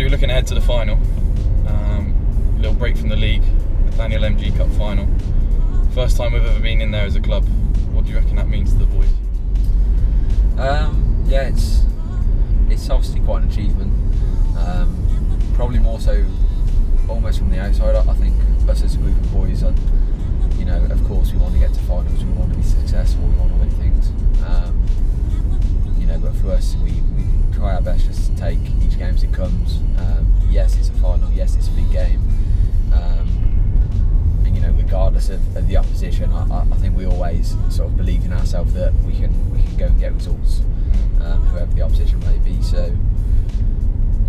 obviously we're looking ahead to the final. Um, little break from the league, the Nathaniel MG Cup final. First time we've ever been in there as a club. What do you reckon that means to the boys? Um, yeah, it's it's obviously quite an achievement. Um, probably more so, almost from the outside. I think us as a group of boys, are, you know, of course we want to get to finals. We want to be successful. We want to win things. That we can we can go and get results, um, whoever the opposition may be. So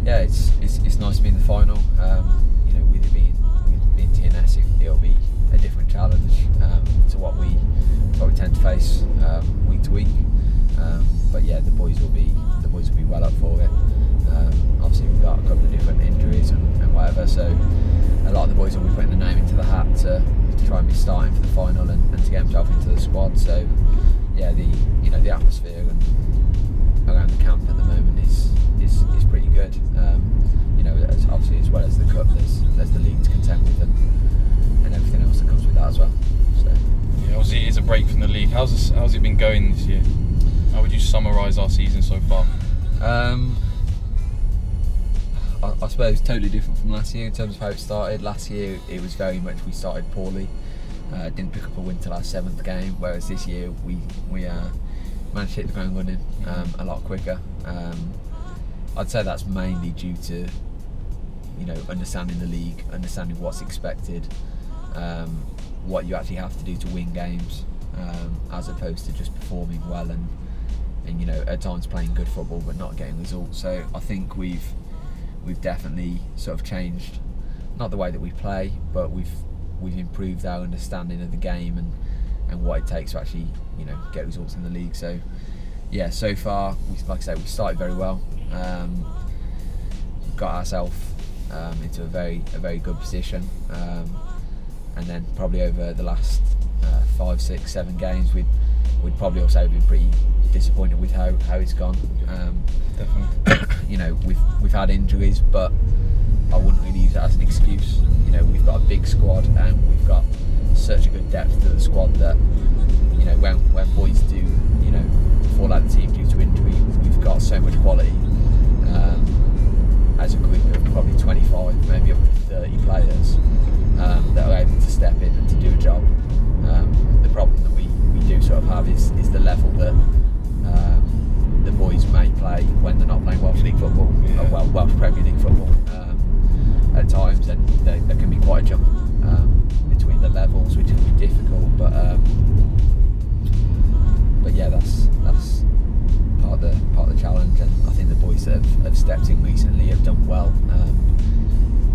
yeah, it's it's, it's nice to be in the final. Um, you know, with it being with being TNS, it, it'll be a different challenge um, to what we what we tend to face um, week to week. Um, but yeah, the boys will be the boys will be well up for it. Um, obviously, we've got a couple of different injuries and, and whatever, so a lot of the boys will be putting the name into the hat to, to try and be starting for the final and, and to get themselves into the squad. So yeah, the you know the atmosphere and around the camp at the moment is is, is pretty good. Um, you know, as, obviously as well as the cup, there's there's the league to contend with and, and everything else that comes with that as well. So. Yeah, obviously it is a break from the league. How's this, how's it been going this year? How would you summarise our season so far? Um, I, I suppose totally different from last year in terms of how it started. Last year it was very much we started poorly, uh, didn't pick up a win till our seventh game. Whereas this year we we uh, managed to hit the ground running um, a lot quicker. Um, I'd say that's mainly due to you know understanding the league, understanding what's expected, um, what you actually have to do to win games, um, as opposed to just performing well and and you know at times playing good football but not getting results. So I think we've we've definitely sort of changed not the way that we play, but we've we've improved our understanding of the game and and what it takes to actually you know get results in the league. So yeah, so far, like I say, we started very well. Um, got ourselves um, into a very a very good position, um, and then probably over the last uh, five, six, seven games, we'd we'd probably also been pretty disappointed with how, how it's gone. Um, Definitely. you know, we've we've had injuries, but I wouldn't really use it as an excuse. You know, we've got a big squad and we've got such a good depth to the squad that you know when when boys do you know fall out of the team due to injury, we've got so much quality. Levels, which can be difficult. But um, but yeah, that's that's part of the part of the challenge, and I think the boys that have, have stepped in recently have done well. Um,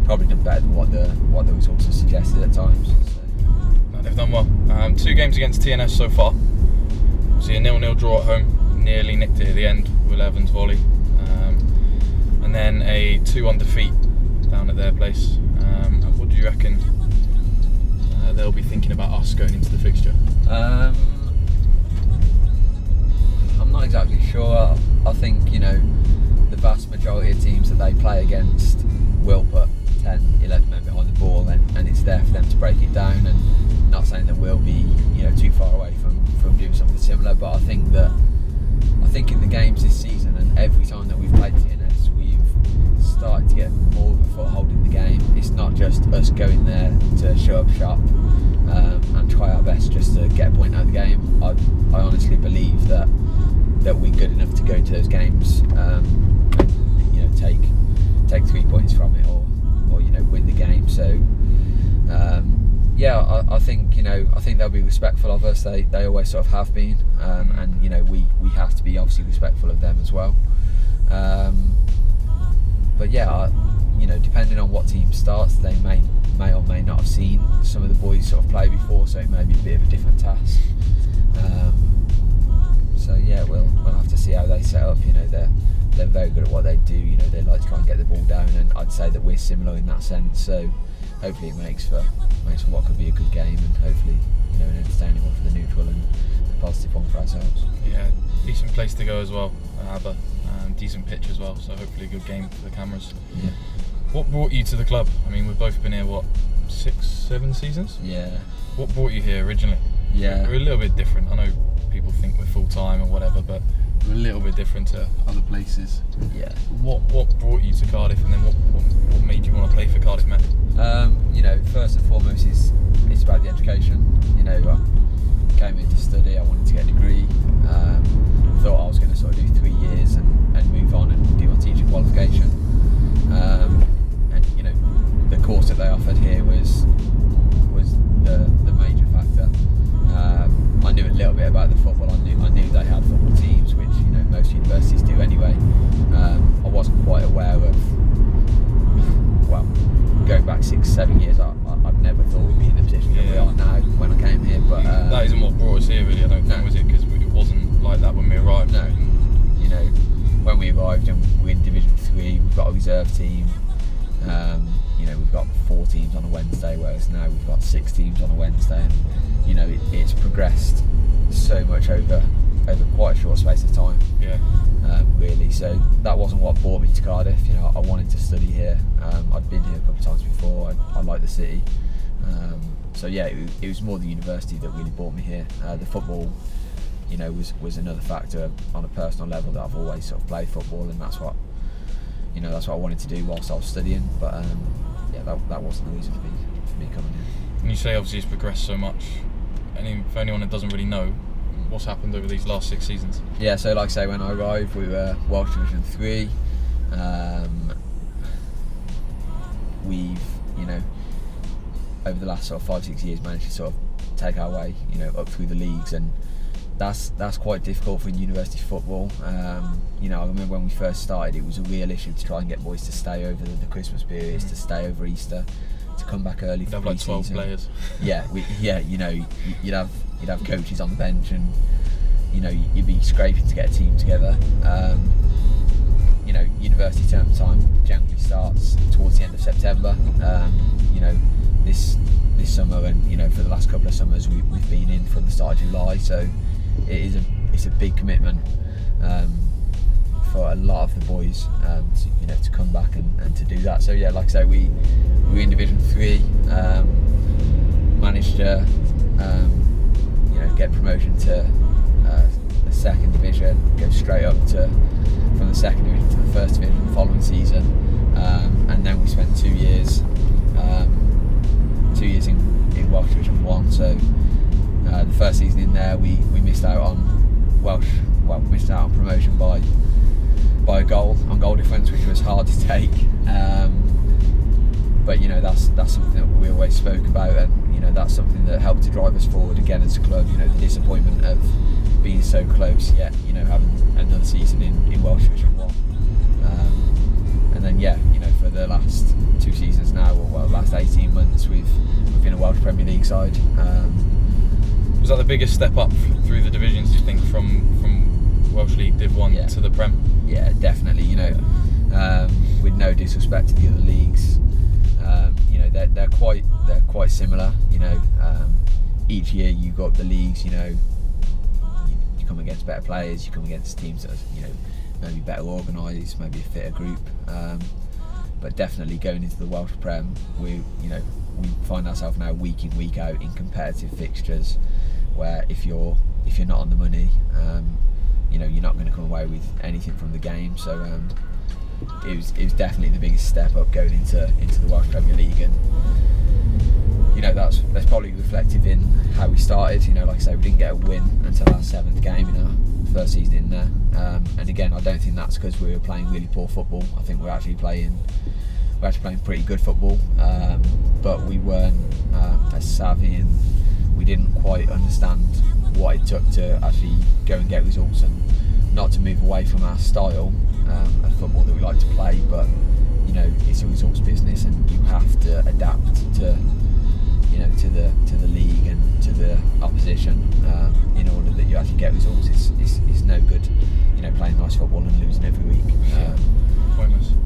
probably done better than what the what the results have suggested at times. So. They've done well. Um, two games against TNS so far. See a nil-nil draw at home, nearly nicked it at the end with Evans volley, um, and then a two-one defeat down at their place. Um, what do you reckon they'll be thinking about us going into the fixture? Um, I'm not exactly sure. I think, you know, the vast majority of teams that they play against will put 10, 11 men behind the ball and, and it's there for them to break it down and not saying that we'll be, you know, too far away from, from doing something similar, but I think that I think in the games this season and every time that we've played started to get more of a foothold in the game. It's not just us going there to show up shop um, and try our best just to get a point out of the game. I, I honestly believe that that we're good enough to go into those games, um, and, you know, take take three points from it or or you know win the game. So. Um, yeah, I, I think you know. I think they'll be respectful of us. They, they always sort of have been, um, and you know we, we have to be obviously respectful of them as well. Um, but yeah, I, you know, depending on what team starts, they may may or may not have seen some of the boys sort of play before, so it may be a bit of a different task. Um, so yeah, we'll we'll have to see how they set up. You know, they're they're very good at what they do. You know, they like to try and get the ball down, and I'd say that we're similar in that sense. So hopefully it makes for makes for what could be a good game, and hopefully you know an entertaining one for the neutral and a positive one for ourselves. Yeah, decent place to go as well, uh, Um, decent pitch as well. So hopefully a good game for the cameras. Yeah. What brought you to the club? I mean, we've both been here what six, seven seasons. Yeah. What brought you here originally? Yeah. We're a little bit different. I know people think we're full time or whatever, but we're a little bit different to other places. Yeah. What what brought you to Cardiff, and then what what, what made you want to play for Cardiff Met? Um, you know, first and foremost is it's about the education. You know, I came here to study. I wanted to get a degree. Wednesday, whereas now we've got six teams on a Wednesday, and you know, it, it's progressed so much over over quite a short space of time. Yeah. um, really. So that wasn't what brought me to Cardiff. You know, I wanted to study here. Um, I'd been here a couple of times before. I, I like the city. Um, so yeah, it, it was more the university that really brought me here. Uh, the football, you know, was was another factor on a personal level that I've always sort of played football, and that's what you know that's what I wanted to do whilst I was studying. But um, yeah, that, that wasn't the reason for me for me coming here. And you say obviously it's progressed so much. Any, for anyone that doesn't really know, what's happened over these last six seasons? Yeah, so like I say, when I arrived, we were Welsh Division Three. Um, we've, you know, over the last sort of five six years, managed to sort of take our way, you know, up through the leagues, and that's that's quite difficult for university football. Um, you know, I remember when we first started, it was a real issue to try and get boys to stay over the, the Christmas periods, to stay over Easter, come back early for have like 12 pre-season players. yeah, we, yeah, you know, you'd have you'd have coaches on the bench, and you know, you'd be scraping to get a team together. Um, you know, university term time generally starts towards the end of September. Um, you know, this this summer and you know for the last couple of summers we, we've been in from the start of July, so it is a it's a big commitment. Um, for a lot of the boys, um, to, you know, to come back and, and to do that. So yeah, like I say, we we're in Division Three. Um, managed to, um, you know, get promotion to uh, the second division, go straight up to from the second division to the first division the following season, um, and then we spent two years, um, two years in, in Welsh Division One. So uh, the first season in there, we, we missed out on Welsh, well, missed out on promotion by by a goal on goal difference, which was hard to take. Um, but you know that's that's something that we always spoke about, and you know that's something that helped to drive us forward again as a club. You know the disappointment of being so close, yet you know having another season in, in Welsh Division One, um, and then yeah, you know for the last two seasons now, or well, last eighteen months, we've we've been a Welsh Premier League side. Um, Was that the biggest step up through the divisions? Do you think from from Welsh League Div One Yeah. to the Prem? yeah, definitely. You know, um, with no disrespect to the other leagues, um, you know they're, they're quite they're quite similar. You know, um, each year you go up the leagues. You know, you, you come against better players. You come against teams that are, you know maybe better organised, maybe a fitter group. Um, but definitely going into the Welsh Prem, we you know we find ourselves now week in week out in competitive fixtures, where if you're if you're not on the money, um, you know you're not going to come away with anything from the game. So um, it was it was definitely the biggest step up going into into the Welsh Premier League, and you know that's that's probably reflective in how we started. You know, like I say, we didn't get a win until our seventh game in our first season in there. Um, and again, I don't think that's because we were playing really poor football. I think we're actually playing we're actually playing pretty good football, um, but we weren't um, as savvy and we didn't quite understand what it took to actually go and get results and not to move away from our style um, of football that we like to play, but you know it's a results business and you have to adapt to you know to the to the league and to the opposition um, in order that you actually get results. It's, it's, it's no good, you know, playing nice football and losing every week. Um,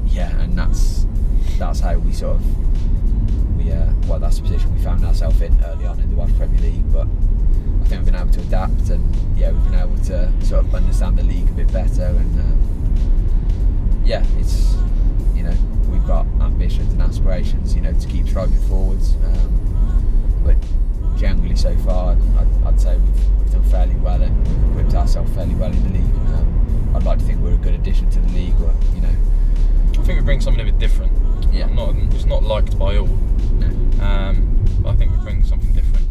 yeah, and that's that's how we sort of we uh, well that's the position we found ourselves in early on in the Welsh Premier League. But I think we've been able to adapt and yeah, we've been able to sort of understand the league a bit better and um, yeah, it's you know we've got ambitions and aspirations, you know, to keep striving forwards. Um, but generally, so far, I'd, I'd say we've, we've done fairly well and we've equipped ourselves fairly well in the league. Um, I'd like to think we're a good addition to the league, but you know, I think we bring something a bit different. Yeah. I'm not, it's not liked by all. no. Um, but I think we bring something different.